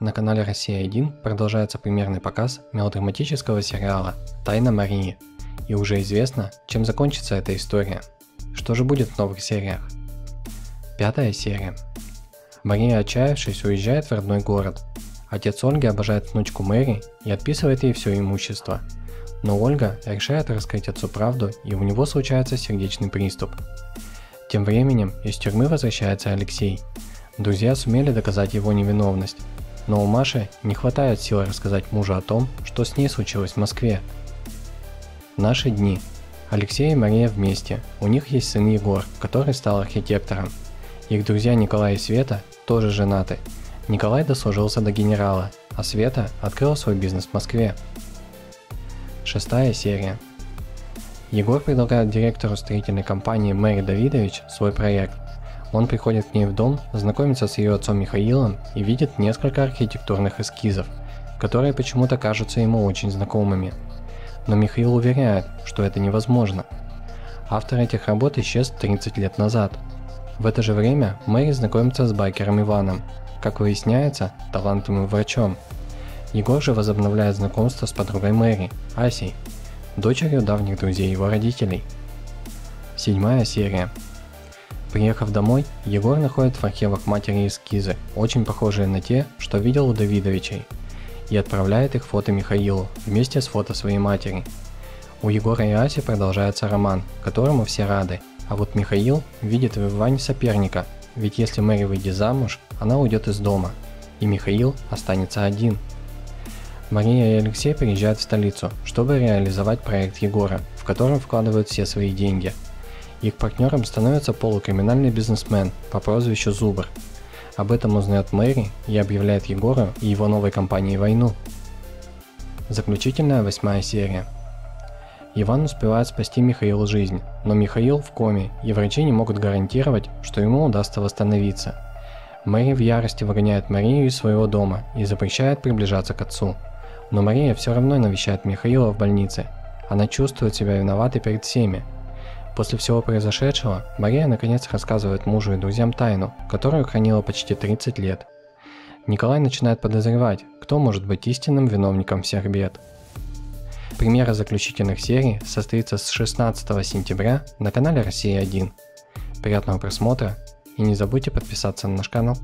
На канале «Россия-1» продолжается премьерный показ мелодраматического сериала «Тайна Марии». И уже известно, чем закончится эта история. Что же будет в новых сериях? Пятая серия. Мария, отчаявшись, уезжает в родной город. Отец Ольги обожает внучку Мэри и отписывает ей все имущество. Но Ольга решает раскрыть отцу правду, и у него случается сердечный приступ. Тем временем из тюрьмы возвращается Алексей. Друзья сумели доказать его невиновность, но у Маши не хватает сил рассказать мужу о том, что с ней случилось в Москве. Наши дни. Алексей и Мария вместе. У них есть сын Егор, который стал архитектором. Их друзья Николай и Света тоже женаты. Николай дослужился до генерала, а Света открыла свой бизнес в Москве. Шестая серия. Егор предлагает директору строительной компании Мэри Давидович свой проект – он приходит к ней в дом, знакомится с ее отцом Михаилом и видит несколько архитектурных эскизов, которые почему-то кажутся ему очень знакомыми. Но Михаил уверяет, что это невозможно. Автор этих работ исчез 30 лет назад. В это же время Мэри знакомится с байкером Иваном, как выясняется, талантливым врачом. Егор же возобновляет знакомство с подругой Мэри, Асей, дочерью давних друзей его родителей. Седьмая серия. Приехав домой, Егор находит в архивах матери эскизы, очень похожие на те, что видел у Давидовичей, и отправляет их фото Михаилу вместе с фото своей матери. У Егора и Аси продолжается роман, которому все рады, а вот Михаил видит в Иване соперника, ведь если Мэри выйдет замуж, она уйдет из дома, и Михаил останется один. Мария и Алексей приезжают в столицу, чтобы реализовать проект Егора, в котором вкладывают все свои деньги – их партнером становится полукриминальный бизнесмен по прозвищу Зубр. Об этом узнает Мэри и объявляет Егору и его новой компании войну. Заключительная восьмая серия. Иван успевает спасти Михаилу жизнь, но Михаил в коме, и врачи не могут гарантировать, что ему удастся восстановиться. Мэри в ярости выгоняет Марию из своего дома и запрещает приближаться к отцу. Но Мария все равно навещает Михаила в больнице. Она чувствует себя виноватой перед всеми, После всего произошедшего, Мария наконец рассказывает мужу и друзьям тайну, которую хранила почти 30 лет. Николай начинает подозревать, кто может быть истинным виновником всех бед. Премьера заключительных серий состоится с 16 сентября на канале Россия 1. Приятного просмотра и не забудьте подписаться на наш канал.